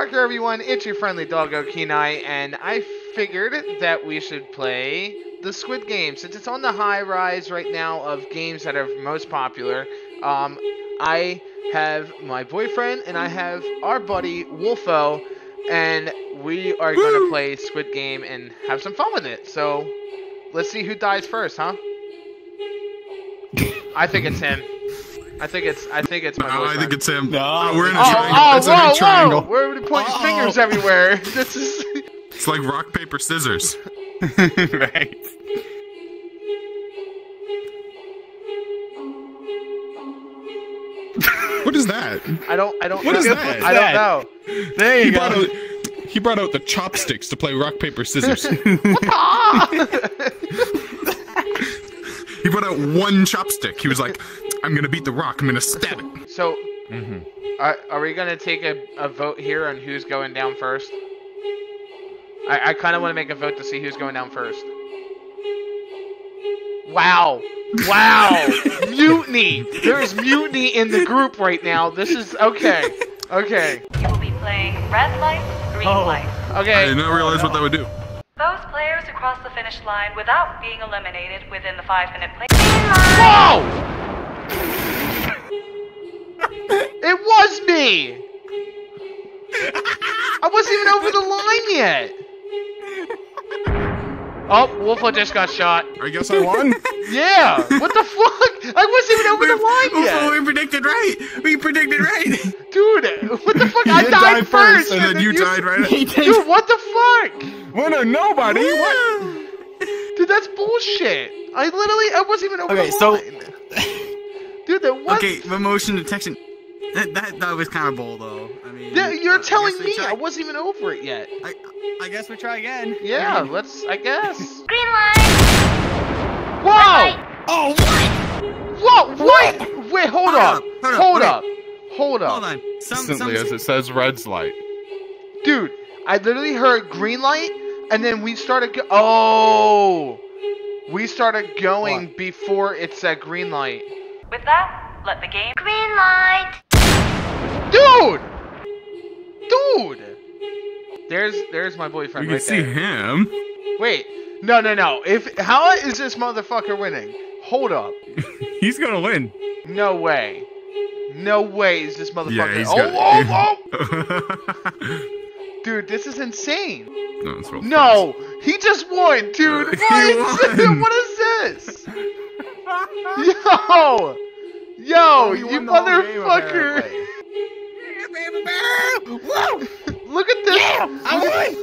Parker, everyone. It's your friendly doggo Kenaii, and I figured that we should play the Squid Game since it's on the high rise right now of games that are most popular. Um, I have my boyfriend and I have our buddy Woolfo, and we are going to play Squid Game and have some fun with it. So let's see who dies first, huh? I think it's him. I think it's I think it's my No, I think it's him. No. Oh, we're in a Oh, triangle. oh, it's a whoa, big triangle. whoa! Where are we pointing Uh-oh. fingers everywhere? This is. It's like rock, paper, scissors. right. What is that? I don't. I don't. What know. is that? I don't know. There you He go. brought out he brought out the chopsticks to play rock, paper, scissors. Ah! he brought out one chopstick. He was like, "I'm gonna beat the rock. I'm gonna stab it." so, mm-hmm. are, are we gonna take a, a vote here on who's going down first? I, I kind of want to make a vote to see who's going down first. Wow. Wow. mutiny. There's mutiny in the group right now. This is okay. Okay. You will be playing red light, green Oh. light. I did not realize what that would do. Those players who cross the finish line without being eliminated within the five minute play. Whoa! It was me! I wasn't even over the line yet! Oh, Woolfo just got shot. I guess I won. Yeah! What the fuck? I wasn't even over the line yet! we predicted right. We predicted right. Dude, what the fuck? I died, died first! first, and then you died right. Dude, what the fuck? Winner, nobody. What? Dude, that's bullshit. I literally, I wasn't even over Okay, the so- Dude, that was... Okay, the motion detection. That, that that was kind of bold though. I mean, Yeah, you're uh, telling guess we me try- I wasn't even over it yet. I, I guess we try again. Yeah, I mean- let's. I guess. Green light! Whoa! Oh what? Whoa! Wait! Wait! Hold Hold up! up, hold up, Hold okay. up! Hold Hold on. Some, some, Instantly, as it says, red's light. Dude, I literally heard green light, and then we started. Go- oh! We started going What? before it said green light. With that, let the game. Green light! Dude! Dude! There's there's my boyfriend We can right see there. him. Wait, no, no, no. If how is this motherfucker winning? Hold up. He's gonna win. No way. No way is this motherfucker. Yeah, he's oh, got- oh, oh! Dude, this is insane. no, it's real No, he just won, dude. He What? won. what is this? Yo, yo, oh, he you won the whole game, motherfucker! apparently. Whoa! Look at this, I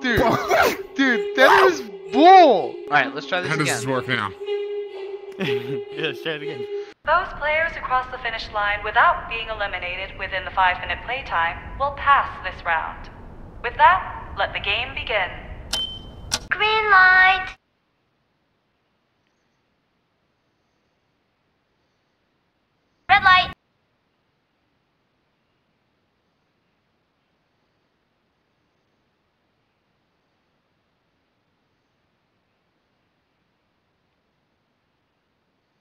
dude. Dude, that was bull. All right, let's try this How this does this again. work now? won! yeah, try it again. Those players who cross the finish line without being eliminated within the five minute playtime will pass this round. With that, let the game begin. Green light! Red light!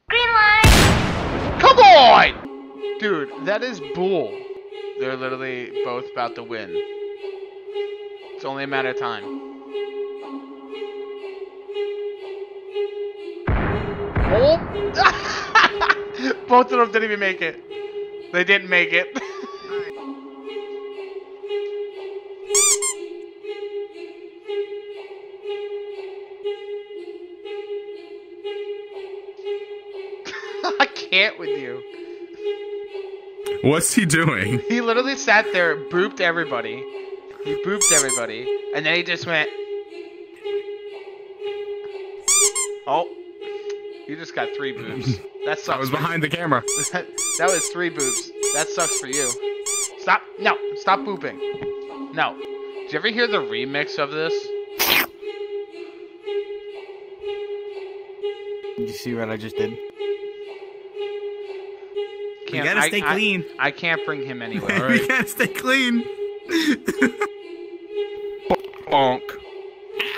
Green light! Come on, dude. That is bull. They're literally both about to win. It's only a matter of time. Oh! Both of them didn't even make it. They didn't make it. What's he doing? He literally sat there, booped everybody. He booped everybody, and then he just went. Oh, you just got three boobs. That sucks. I was for- behind the camera. that, that was three boobs. That sucks for you. Stop. No. Stop booping. No. Did you ever hear the remix of this? Did you see what I just did? Can't, gotta I- stay I- clean. I, can't bring him anywhere. All we right. gotta stay clean. Bonk.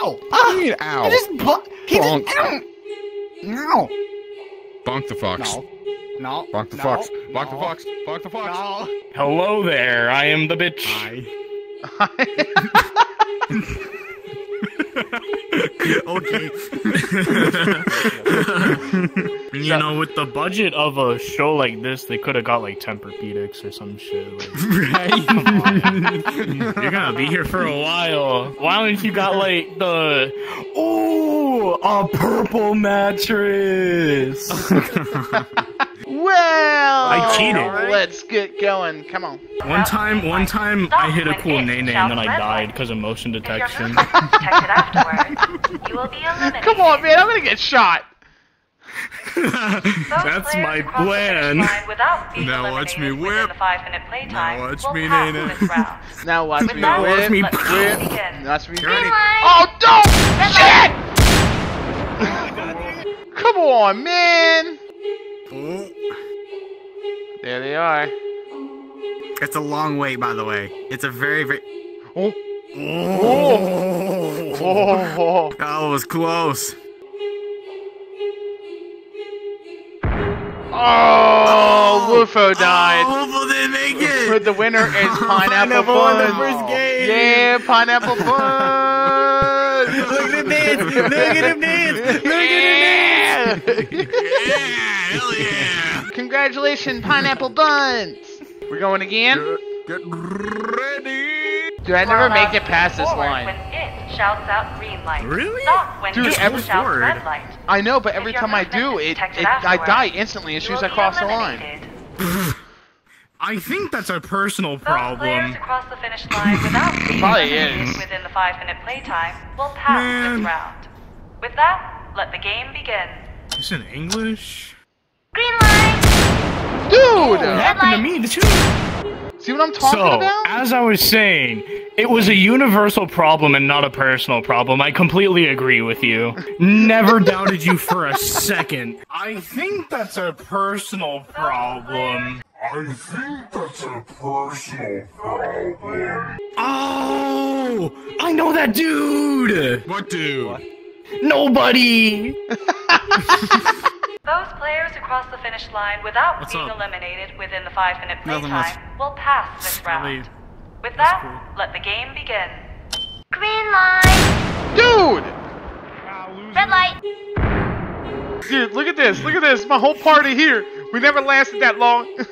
Ow! What do you mean, ow? I just bu- he Bonk. just ow! No! Bonk the fox. No! No! Bonk the no, fox. Bonk the fox. Bonk the fox. No! Hello there, I am the bitch. Hi. okay. You know, with the budget of a show like this, they could have got like Tempur-Pedics or some shit. Like, right. you're gonna be here for a while. Why don't you got like the ooh a purple mattress? Well, I cheated. Let's get going. Come on. one time, one time I hit a cool nay nay and then I died because of motion detection. movement is detected afterwards, you will be eliminated. Come on, man. I'm gonna get shot. That's my who cross the finish plan. line Without being Now watch me whip. the five-minute playtime Now watch me, pass Nana. this round. Now watch me that, whip. watch me whip. Watch me. Oh, don't! Shit! Come on, man. Oh, There they are. it's a long wait, by the way. It's a very, very. Oh. Oh. Oh. Oh, it was close. Oh, oh. Woolfo died. Oh, Woolfo didn't make it. But the winner is Pineapple Pineapple won the first game. Yeah, Pineapple Bun. Look at him dance. Look at him dance. Look at him dance. Yeah, hell yeah. Congratulations, Pineapple Buns. We're going again? Get ready. Dude, I never make it past this line. When it shouts out green light. Really? Stop when Dude, it every- shouts forward. red light. I know, but every time I do, is it, it I die instantly as You soon as I cross the line. I think that's a personal Those players problem. who cross the finish line without being probably is. within the five-minute playtime will pass Man. this round. With that, let the game begin. It's in English. Green light! Dude! It happened to me too. See what I'm talking So, about? as I was saying, it was a universal problem and not a personal problem. I completely agree with you. Never doubted you for a second. I think that's a personal problem. I think that's a personal problem. Oh, I know that dude. What dude? Nobody. Those players who cross the finish line without What's being up? eliminated within the five-minute Nothing much. playtime will pass this Probably- round. With that, cool. let the game begin. Green light! Dude! Red light! Dude, look at this. Look at this. My whole party here. We never lasted that long.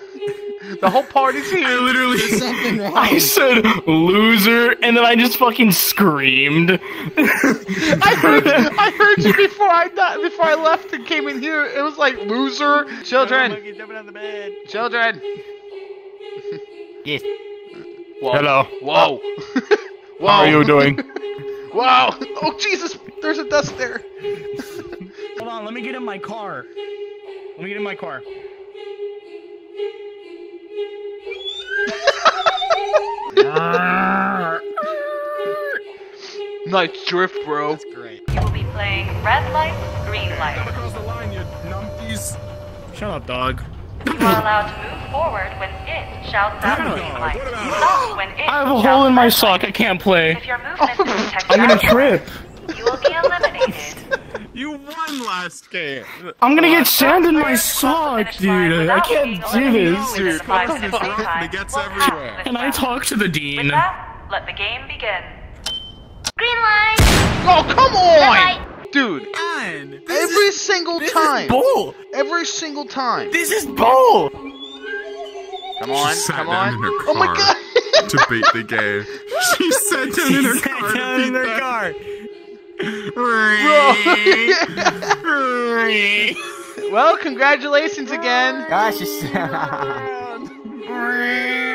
the whole party's I here. literally something wrong. I said loser, and then I just fucking screamed. I heard, I heard you before I di- before I left and came in here. It was like loser. Children. Children. Yes. Whoa. Hello. Whoa. Oh. Whoa. How are you doing? Wow. Oh Jesus. There's a dust there. Hold on, let me get in my car. Let me get in my car. Nice drift, bro. That's Great. You will be playing red light, green light. Across the line, you numpties. Shut up, dog. You are allowed to move forward when it shouts out What green light. Stop when it I have a hole in my sock. Light. I can't play. If your movement is detected, I'm gonna trip. you will be eliminated. You won last game. I'm gonna get sand in my Players who cross the sock, dude. I can't do this. Dude, five-minute what the fuck? playtime It gets will pass everywhere. this Can I talk to the dean? that, let the game begin. Green light! Oh come on, dude. Man, Every is, single this time. is bull. Every single time. This is bull. Come on. She sat Come down on. in her Oh my car. god. to beat the game. She sat down in her car to beat the car. Well, congratulations again. Gosh,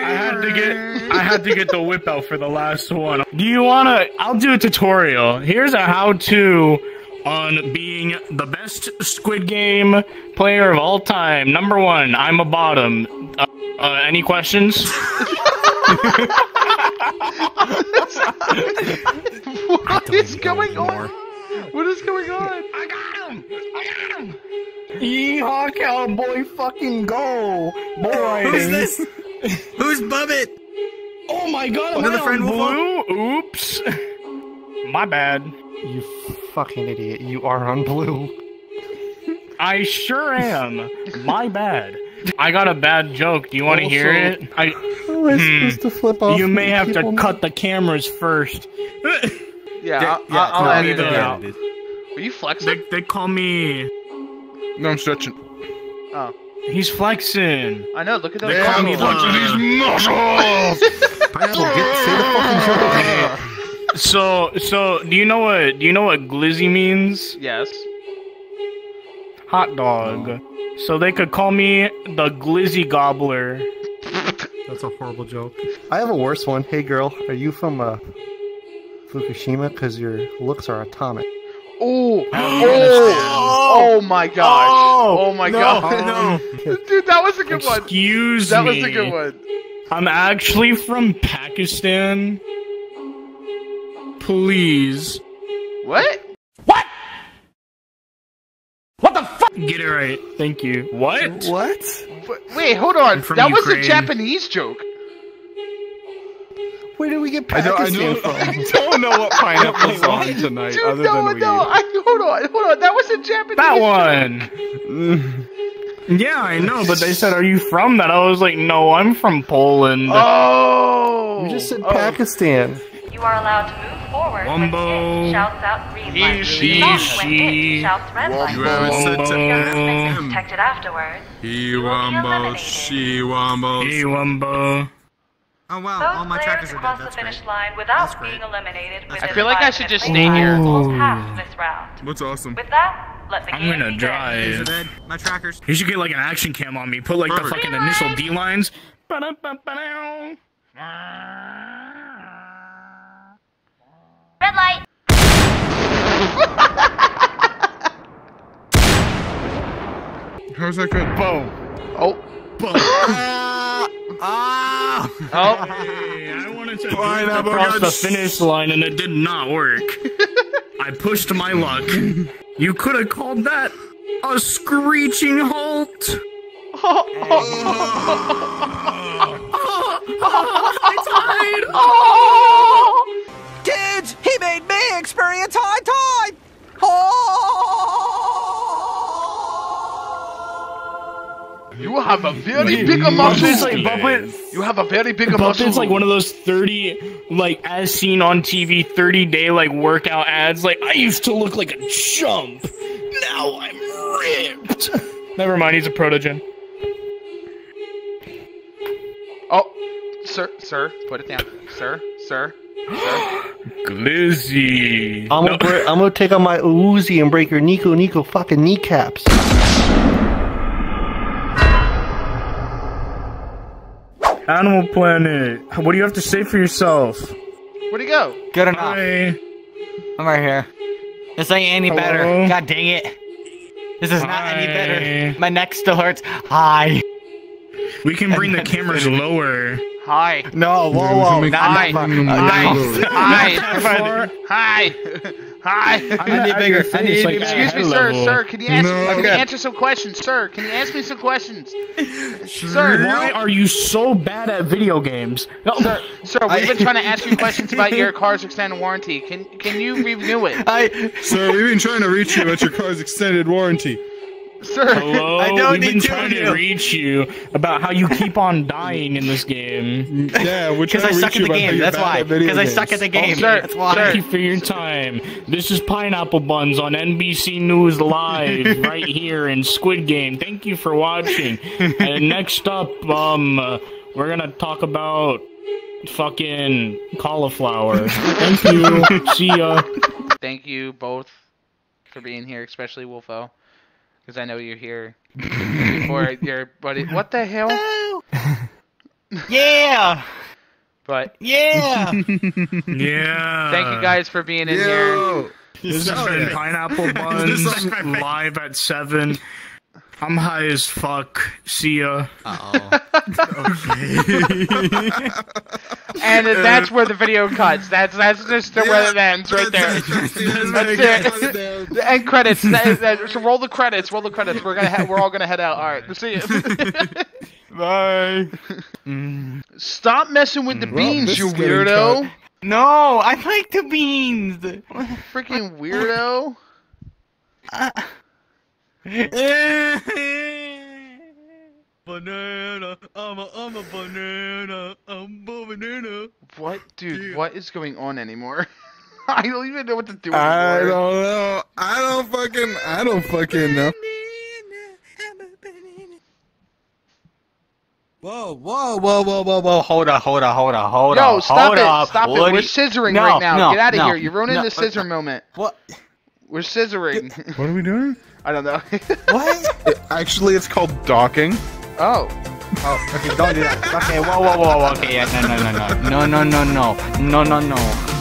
I had to get I had to get the whip out for the last one. Do you wanna I'll do a tutorial. Here's a how-to on being the best Squid Game player of all time. Number one, I'm a bottom. Uh, uh, any questions? What is going on? What is going on? I got him! I got him! Yeehaw, cowboy, fucking go! Bull Who's this? Who's Buttbit? Oh my god, am Another I on friend, blue? Oops. My bad. you fucking idiot. You are on blue. I sure am. My bad. I got a bad joke. Do you want to hear it? I am I supposed to flip off? You may have to cut the cameras first. Yeah, I'll, yeah, I'll, I'll no, edit either it way. out. Are you flexing? They, they call me. No, I'm stretching. Oh, He's flexing. I know. Look at those. They call me muscles. the- these muscles. Pineapple, get say the fucking joke. So, so do you know what? Do you know what glizzy means? Yes. Hot dog. So they could call me the glizzy gobbler. That's a horrible joke. I have a worse one. Hey, girl, are you from uh, Fukushima? Because your looks are atomic. Oh, oh, oh my gosh. Oh, oh my god. no. Dude, that was a good one. Excuse me. That was a good one. I'm actually from Pakistan. Please. What? What? What the fuck? Get it right. Thank you. What? What? Wait, hold on. from That was a Japanese joke. Where did we get I don't, I, Pakistan don't, from? I don't know what pineapple's on tonight, Dude, other no, than weed. no. I, hold on, hold on. That was a Japanese. That one. Yeah, I know, but they said, "Are you from that?" I was like, "No, I'm from Poland." Oh. You just said oh. Pakistan. You are allowed to move forward Wumbo. when it shouts out green He, light. she, Stop when she. it shouts red light. You ever said Wumbo. to Your movement detected afterwards. He will be she wumbo. Hey, Wumbo. Oh wow, Those all my players trackers who are cross dead. the finish great. line without That's great. being eliminated within feel like I should just play stay time here. will Ooh. this round. What's awesome? With that, let the I'm game gonna begin. These are drive. dead. My trackers. You should get like an action cam on me. Put like the Perfect. fucking initial D lines. Red light. How's that good? Boom. Oh. Ah! Oh. Hey, I wanted to drive Pineapple across the finish line and it did not work. I pushed my luck. You could have called that a screeching halt. Oh. Have a very big muscle. Buttbit's like, Buttbit, You have a very big muscle. Buttbit's like one of those 30, like, as seen on TV, 30 day, like, workout ads. Like, I used to look like a chump. Now I'm ripped. Never mind, he's a protogen. Oh, sir, sir, put it down, sir, sir, sir. Glizzy. I'm gonna, break, I'm gonna take out my Uzi and break your Nico Nico fucking kneecaps. Animal Planet. What do you have to say for yourself? Where'd he go? Good enough. Hi. I'm right here. This ain't any Hello? better. God dang it. This is not any better. My neck still hurts. Hi. We can bring the cameras lower. Hi. No, whoa, whoa. can make- Not Hi. that far. Hi. Uh, Hi. Hi. Hi. I need bigger. I need like. Excuse me, sir. level. Sir, can you ask? No. Can you answer some questions, sir? Can you ask me some questions, sir? Why are you so bad at video games? No, Sir, sir, we've been trying to ask you questions about your car's extended warranty. Can can you renew it, I, Sir, we've been trying to reach you about your car's extended warranty. Sir? Hello? I don't We've been need to trying to know. reach you about how you keep on dying in this game. Yeah, we're because trying I to suck reach at you the about how game. you're That's bad why. at video Because I games. suck at the game. sir, That's why. Thank you for your time. This is Pineapple Buns on NBC News Live right here in Squid Game. Thank you for watching. and next up, um, uh, we're gonna talk about fucking cauliflower. Thank you. See ya. Thank you both for being here, especially Woolfo, because I know you're here before your buddy. What the hell? Yeah. But Yeah. Yeah. thank you guys for being in here. Yo! This has been Pineapple Buns live at seven. I'm high as fuck. See ya. Uh oh. and that's where the video cuts. That's that's just where it ends right there. That's it. The end credits. That, that, so roll the credits. Roll the credits. We're gonna ha- we're all gonna head out. All right. See you. Bye. Stop messing with the Well, beans, you is getting weirdo. No, I like the beans. Freaking weirdo. Banana. I'm a, I'm a banana. I'm a banana. What, dude? What is going on anymore? I don't even know what to do anymore. I don't know. I don't fucking. I don't fucking know. Whoa, whoa, whoa, whoa, whoa, whoa! Hold up, hold up, hold up, hold Yo, up, stop hold it! up. Stop it! We're scissoring No, right now. no, Get out of no, here! You're ruining no, the uh, scissor uh, moment. What? We're scissoring. What are we doing? I don't know. What? Actually, it's called docking. oh. oh, okay, don't do that. Okay, whoa, whoa, whoa, whoa. Okay, yeah, no, no, no, no, no, no, no, no, no, no, no.